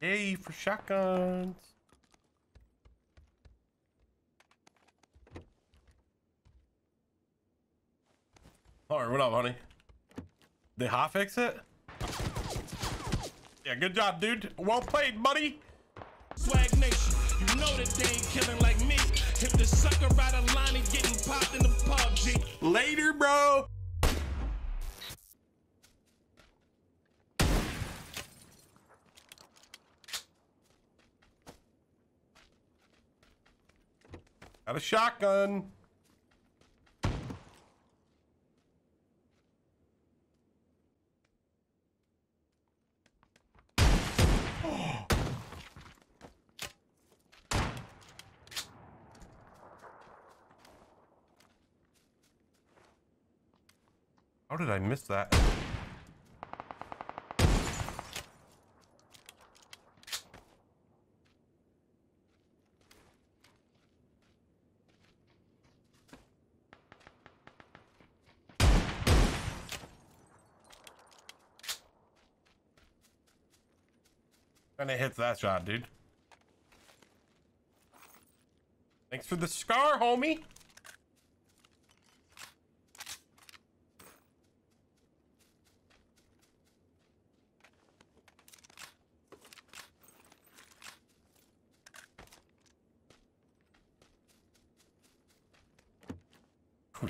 Yay for shotguns. Alright, what up, honey? They hot fix it? Yeah, good job, dude. Well played, buddy. Swag Nation, you know that they ain't killing like me. If the sucker ride a line and getting popped in the PUBG. Later, bro. Got a shotgun. How did I miss that? And it hits that shot, dude. Thanks for the scar, homie.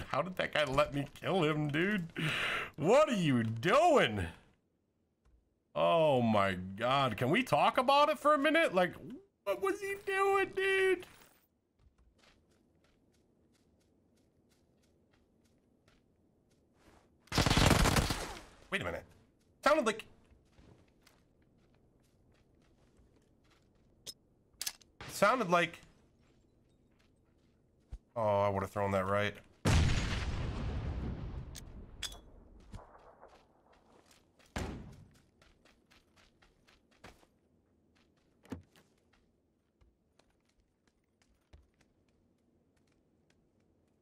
How did that guy let me kill him, dude? What are you doing? Oh my god. Can we talk about it for a minute? Like, what was he doing, dude? Wait a minute. Sounded like... Sounded like... Oh, I would have thrown that right.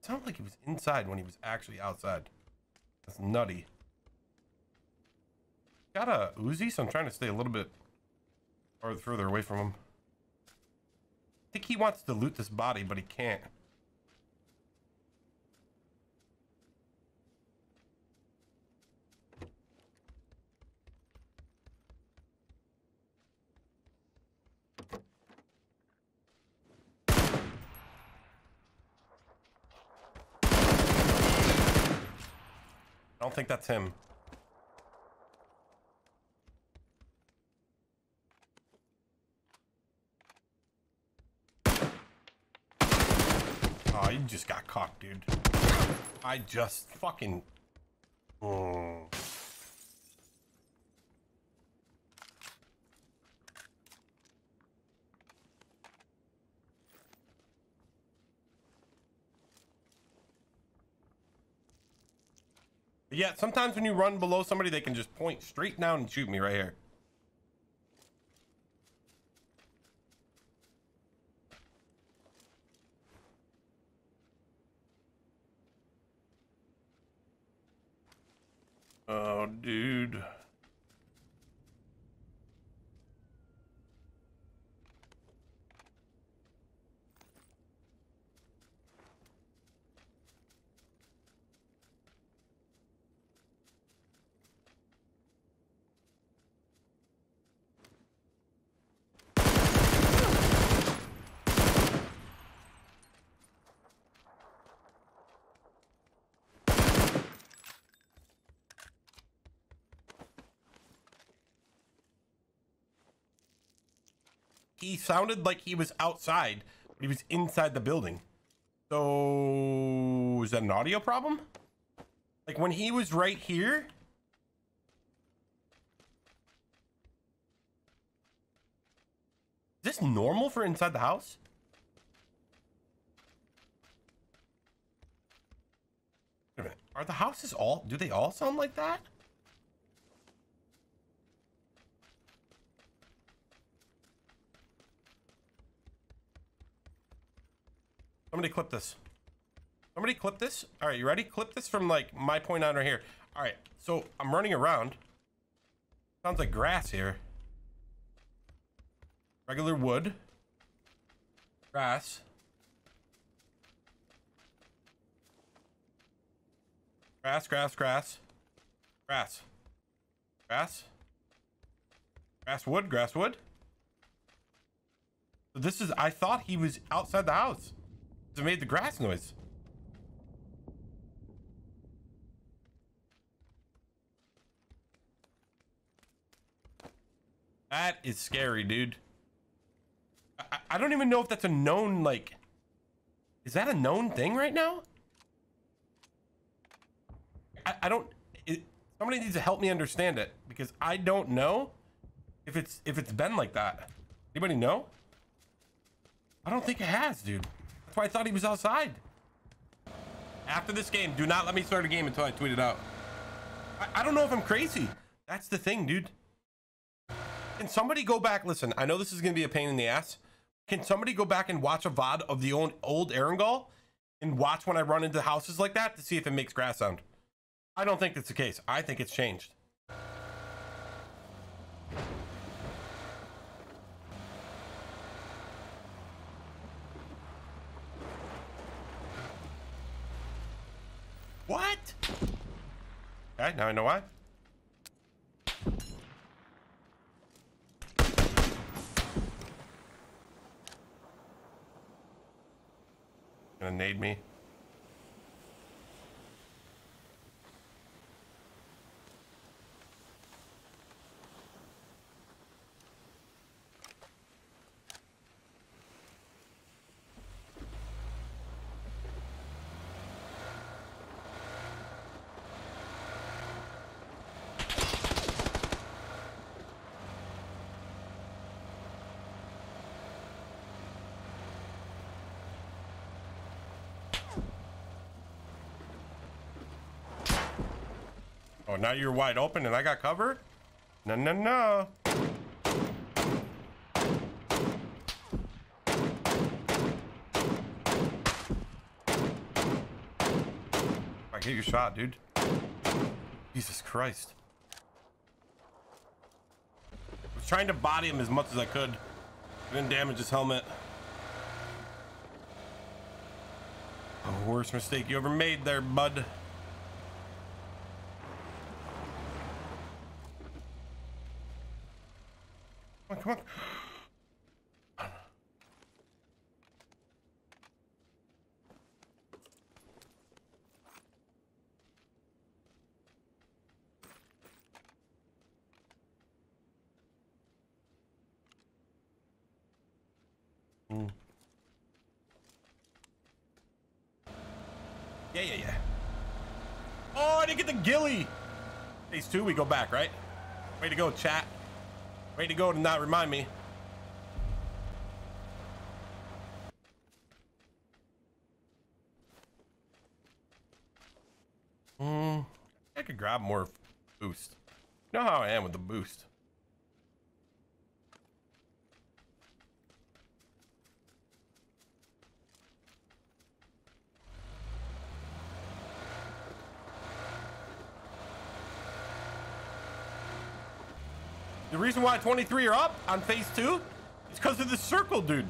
Sounded like he was inside when he was actually outside. That's nutty. Got a Uzi, so I'm trying to stay a little bit further away from him. I think he wants to loot this body, but he can't. I don't think that's him. Oh, you just got cocked, dude. I just fucking... Mm. Yeah, sometimes when you run below somebody, they can just point straight down and shoot me right here. Oh, dude. He sounded like he was outside, but he was inside the building. So is that an audio problem? Like when he was right here. Is this normal for inside the house? Wait a minute. Are the houses all, do they all sound like that? Somebody clip this. Somebody clip this. All right, you ready? Clip this from like my point on right here. All right, so I'm running around. Sounds like grass here. Regular wood. Grass. Grass, grass, grass. Grass. Grass. Grass wood, grass wood. So this is, I thought he was outside the house. It made the grass noise. That is scary, dude. I, I don't even know if that's a known, like, is that a known thing right now? I, I don't, it, somebody needs to help me understand it because I don't know if it's, if it's been like that. Anybody know? I don't think it has, dude. That's why I thought he was outside. After this game, do not let me start a game until I tweet it out. I, I don't know if I'm crazy. That's the thing, dude. Can somebody go back? Listen, I know this is going to be a pain in the ass. Can somebody go back and watch a VOD of the old, old Erangel and watch when I run into houses like that to see if it makes grass sound? I don't think that's the case. I think it's changed. What? Okay, now I know why. Gonna nade me. Oh, now you're wide open and I got cover? No, no, no. I get your shot, dude. Jesus Christ. I was trying to body him as much as I could. Didn't damage his helmet. Oh, worst mistake you ever made there, bud. Come on. Yeah, yeah, yeah. Oh, I didn't get the ghillie. Phase two, we go back, right? Way to go, chat. Way to go to not remind me. Hmm. I could grab more boost. You know how I am with the boost. The reason why 23 are up on phase two is because of the circle, dude.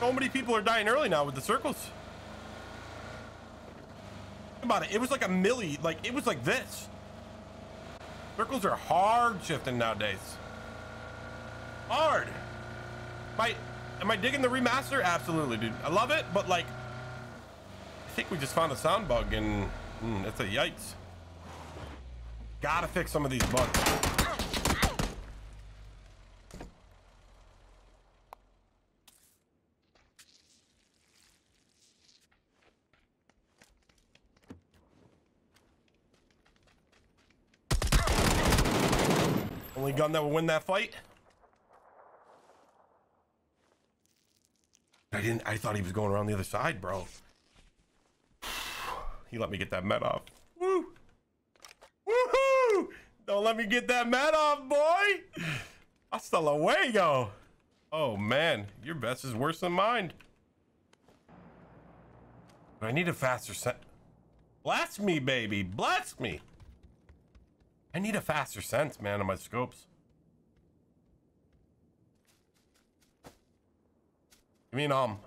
So many people are dying early now with the circles. Think about it. It was like a milli, like it was like this. Circles are hard shifting nowadays. Hard. Am I, am I digging the remaster? Absolutely, dude. I love it, but like, I think we just found a sound bug and mm, it's a yikes. Gotta fix some of these bugs. Gun that will win that fight. I didn't. I thought he was going around the other side, bro. He let me get that med off. Woo! Woohoo! Don't let me get that med off, boy. Hasta luego. Oh man, your best is worse than mine. But I need a faster set. Blast me, baby. Blast me. I need a faster sense, man, on my scopes. I mean, um,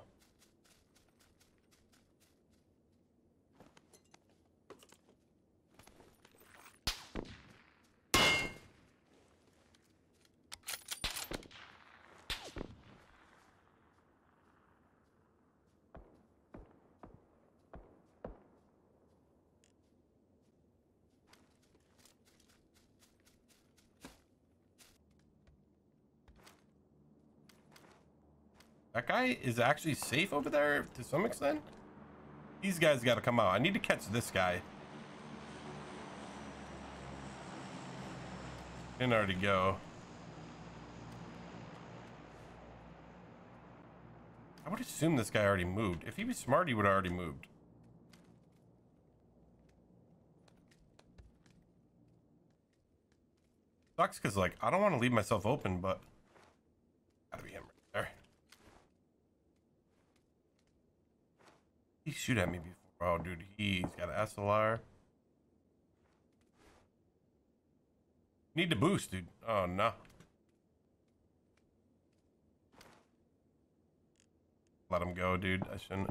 That guy is actually safe over there to some extent. These guys got to come out. I need to catch this guy. Didn't already go. I would assume this guy already moved. If he was smart, he would have already moved. Sucks because, like, I don't want to leave myself open, but gotta be him right there. He shoot at me before. Oh, dude, he's got an SLR. Need to boost, dude. Oh, no. Let him go, dude. I shouldn't.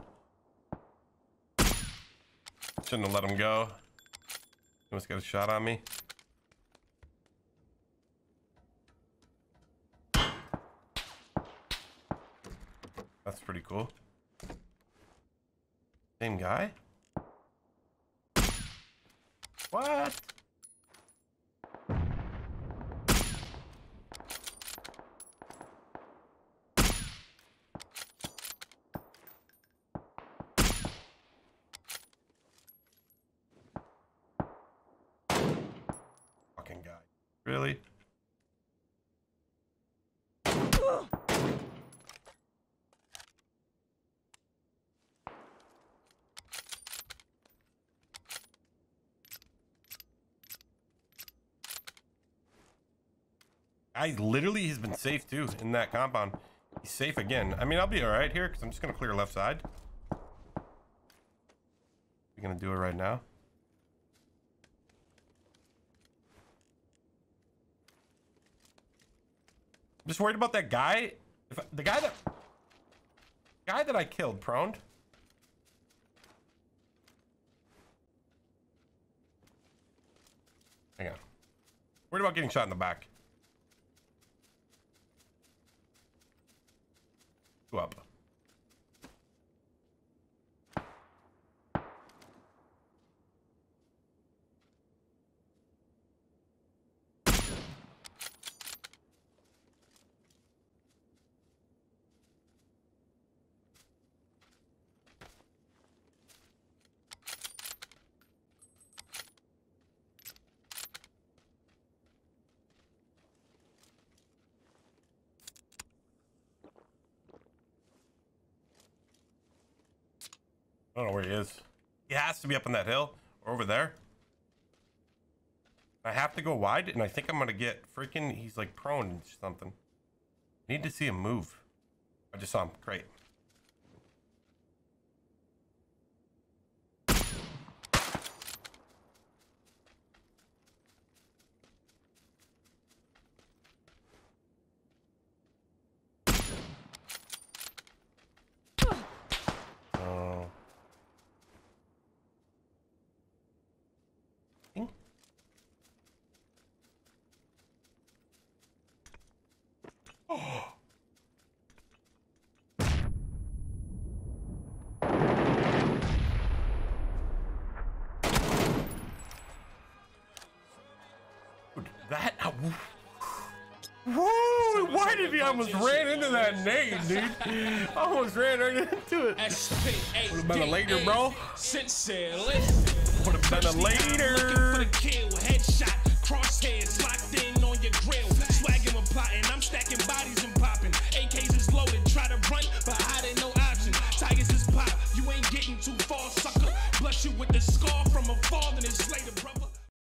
Shouldn't have let him go. He almost got a shot on me. That's pretty cool. Same guy? What? Fucking guy. Really? I literally has been safe too in that compound. He's safe again. I mean, I'll be all right here because I'm just gonna clear left side. We're gonna do it right now. I'm just worried about that guy. If I, the guy that guy that I killed, prone. Hang on. Worried about getting shot in the back. Go I don't know where he is. He has to be up on that hill or over there. I have to go wide, and I think I'm gonna get freaking. He's like prone and something. Need to see him move. I just saw him. Great. That. Woo! Why did he almost ran into that name, dude? Almost ran right into it. Would've been a later, bro. Would have been a Looking for later. the kill, headshot, crosshairs,